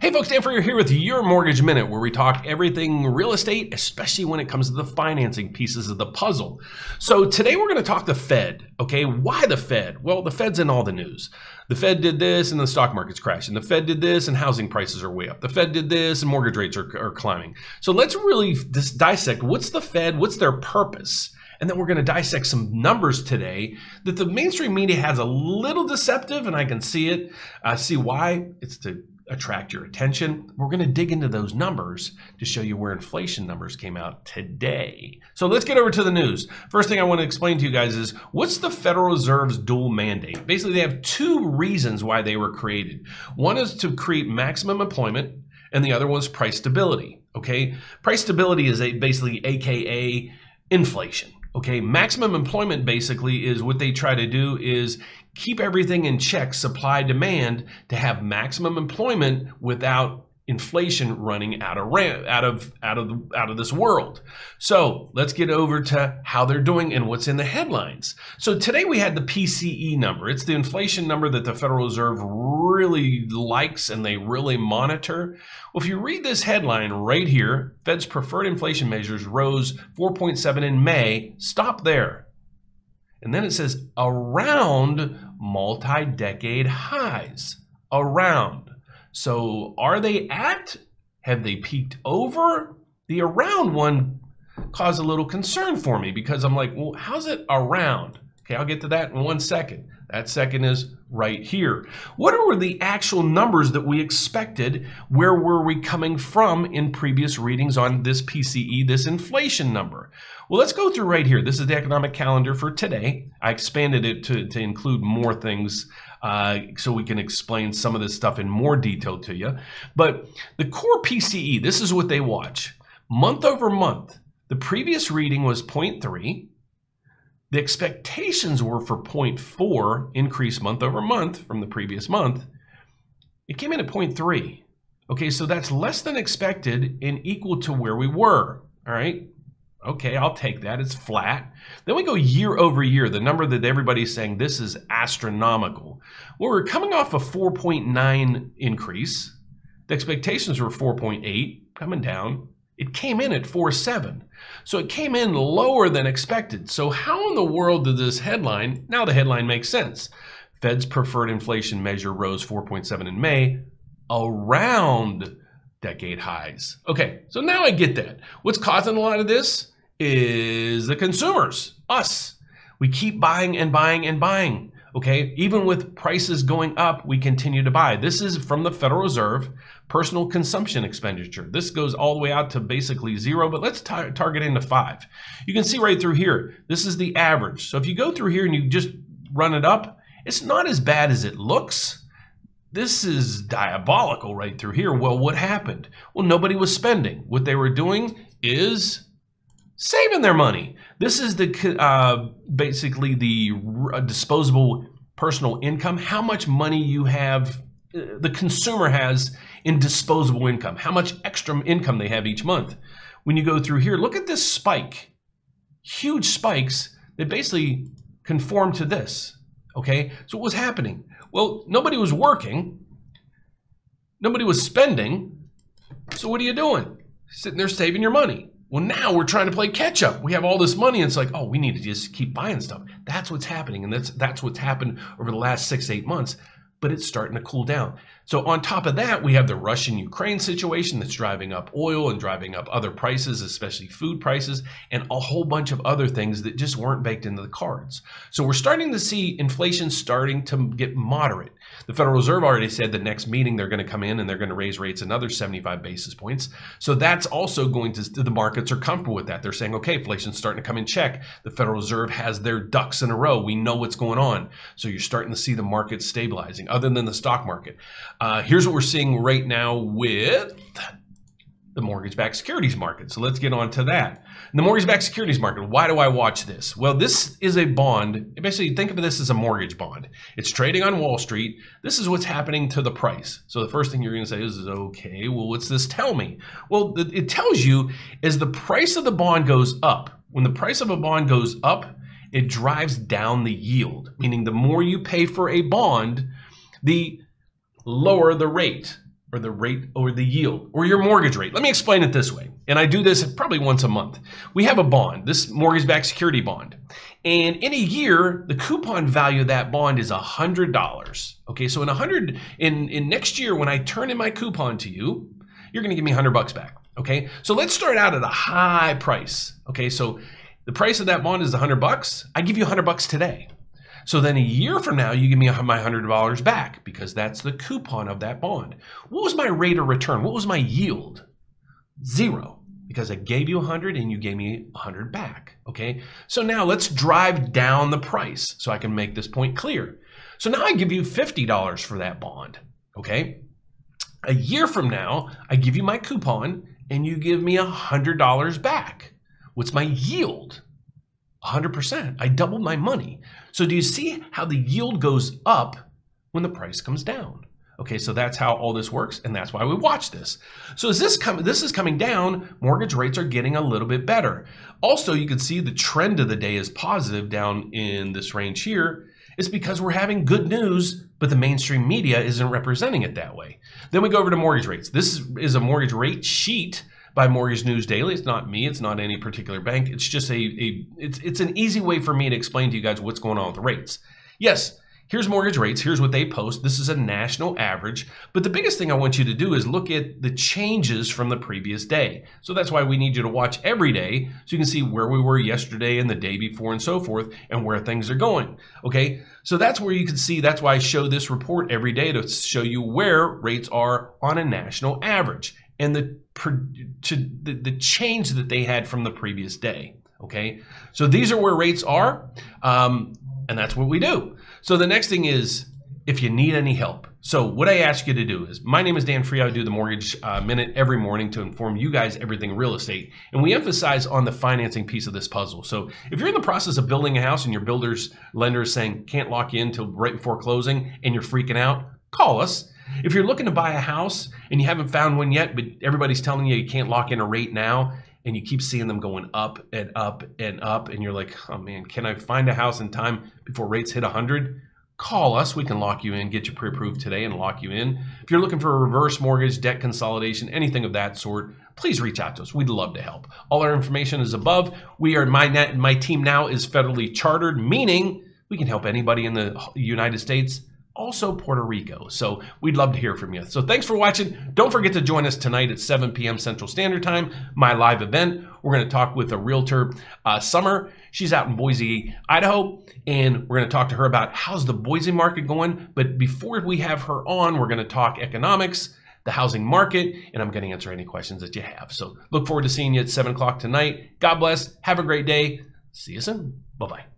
Hey folks, Dan Frio here with your Mortgage Minute, where we talk everything real estate, especially when it comes to the financing pieces of the puzzle. So today we're going to talk the Fed. Okay, why the Fed? Well, the Fed's in all the news. The Fed did this and the stock market's crashing. The Fed did this and housing prices are way up. The Fed did this and mortgage rates are, are climbing. So let's really dis- dissect what's the Fed, what's their purpose? And then we're going to dissect some numbers today that the mainstream media has a little deceptive, and I can see it. I see why. It's to attract your attention. We're going to dig into those numbers to show you where inflation numbers came out today. So let's get over to the news. First thing I want to explain to you guys is what's the Federal Reserve's dual mandate? Basically, they have two reasons why they were created. One is to create maximum employment, and the other one is price stability. Okay, price stability is a, basically AKA inflation. Okay, maximum employment basically is what they try to do is keep everything in check, supply demand, to have maximum employment without inflation running out of out of out of out of this world. So let's get over to how they're doing and what's in the headlines. So today we had the PCE number. It's the inflation number that the Federal Reserve really likes and they really monitor. Well, if you read this headline right here, Fed's preferred inflation measures rose 4.7 in May. Stop there. And then it says around multi decade highs. Around. So are they at? Have they peaked over? The around one caused a little concern for me because I'm like, well, how's it around? Okay, I'll get to that in one second. That second is right here. What were the actual numbers that we expected? Where were we coming from in previous readings on this PCE, this inflation number? Well, let's go through right here. This is the economic calendar for today. I expanded it to, to include more things uh, so we can explain some of this stuff in more detail to you. But the core PCE, this is what they watch. Month over month, the previous reading was 0.3. The expectations were for 0.4 increase month over month from the previous month. It came in at 0.3. Okay, so that's less than expected and equal to where we were. All right. Okay, I'll take that. It's flat. Then we go year over year, the number that everybody's saying this is astronomical. Well, we're coming off a 4.9 increase. The expectations were 4.8, coming down. It came in at 4.7. So it came in lower than expected. So, how in the world did this headline, now the headline makes sense. Fed's preferred inflation measure rose 4.7 in May, around decade highs. Okay, so now I get that. What's causing a lot of this is the consumers, us. We keep buying and buying and buying. Okay, even with prices going up, we continue to buy. This is from the Federal Reserve personal consumption expenditure. This goes all the way out to basically zero, but let's tar- target into five. You can see right through here, this is the average. So if you go through here and you just run it up, it's not as bad as it looks. This is diabolical right through here. Well, what happened? Well, nobody was spending. What they were doing is saving their money. This is the uh, basically the uh, disposable personal income. How much money you have, uh, the consumer has in disposable income. How much extra income they have each month. When you go through here, look at this spike. Huge spikes that basically conform to this. Okay, so what was happening? Well, nobody was working, nobody was spending. So what are you doing? Sitting there saving your money. Well, now we're trying to play catch up. We have all this money, and it's like, oh, we need to just keep buying stuff. That's what's happening, and that's that's what's happened over the last six, eight months. But it's starting to cool down. So, on top of that, we have the Russian Ukraine situation that's driving up oil and driving up other prices, especially food prices, and a whole bunch of other things that just weren't baked into the cards. So, we're starting to see inflation starting to get moderate. The Federal Reserve already said the next meeting they're going to come in and they're going to raise rates another 75 basis points. So, that's also going to, the markets are comfortable with that. They're saying, okay, inflation's starting to come in check. The Federal Reserve has their ducks in a row. We know what's going on. So, you're starting to see the market stabilizing, other than the stock market. Uh, here's what we're seeing right now with the mortgage-backed securities market. So let's get on to that. the mortgage-backed securities market, why do I watch this? Well, this is a bond. Basically, think of this as a mortgage bond. It's trading on Wall Street. This is what's happening to the price. So the first thing you're going to say is, okay, well, what's this tell me? Well, it tells you as the price of the bond goes up, when the price of a bond goes up, it drives down the yield, meaning the more you pay for a bond, the lower the rate. or the rate or the yield or your mortgage rate. Let me explain it this way. And I do this probably once a month. We have a bond, this mortgage backed security bond. And in a year, the coupon value of that bond is $100. Okay, so in 100 in in next year when I turn in my coupon to you, you're going to give me 100 bucks back. Okay? So let's start out at a high price. Okay? So the price of that bond is 100 bucks. I give you 100 bucks today. So then a year from now, you give me my $100 back because that's the coupon of that bond. What was my rate of return? What was my yield? Zero because I gave you 100 and you gave me 100 back. Okay. So now let's drive down the price so I can make this point clear. So now I give you $50 for that bond. Okay. A year from now, I give you my coupon and you give me $100 back. What's my yield? 100%. I doubled my money. So do you see how the yield goes up when the price comes down? Okay, so that's how all this works, and that's why we watch this. So as this come, this is coming down, mortgage rates are getting a little bit better. Also, you can see the trend of the day is positive down in this range here. It's because we're having good news, but the mainstream media isn't representing it that way. Then we go over to mortgage rates. This is a mortgage rate sheet by Mortgage News Daily. It's not me. It's not any particular bank. It's just a, a it's it's an easy way for me to explain to you guys what's going on with the rates. Yes, here's mortgage rates. Here's what they post. This is a national average. But the biggest thing I want you to do is look at the changes from the previous day. So that's why we need you to watch every day so you can see where we were yesterday and the day before and so forth and where things are going. Okay. So that's where you can see, that's why I show this report every day to show you where rates are on a national average and the to the, the change that they had from the previous day. Okay, so these are where rates are, um, and that's what we do. So the next thing is if you need any help. So what I ask you to do is, my name is Dan Frio. I do the Mortgage uh, Minute every morning to inform you guys everything real estate, and we emphasize on the financing piece of this puzzle. So if you're in the process of building a house and your builder's lender is saying can't lock you in until right before closing, and you're freaking out, call us if you're looking to buy a house and you haven't found one yet, but everybody's telling you you can't lock in a rate now, and you keep seeing them going up and up and up, and you're like, oh man, can I find a house in time before rates hit 100? Call us. We can lock you in, get you pre approved today, and lock you in. If you're looking for a reverse mortgage, debt consolidation, anything of that sort, please reach out to us. We'd love to help. All our information is above. We are my net, my team now is federally chartered, meaning we can help anybody in the United States also Puerto Rico. So we'd love to hear from you. So thanks for watching. Don't forget to join us tonight at 7 p.m. Central Standard Time, my live event. We're going to talk with a realtor, uh, Summer. She's out in Boise, Idaho, and we're going to talk to her about how's the Boise market going. But before we have her on, we're going to talk economics, the housing market, and I'm going to answer any questions that you have. So look forward to seeing you at 7 o'clock tonight. God bless. Have a great day. See you soon. Bye bye.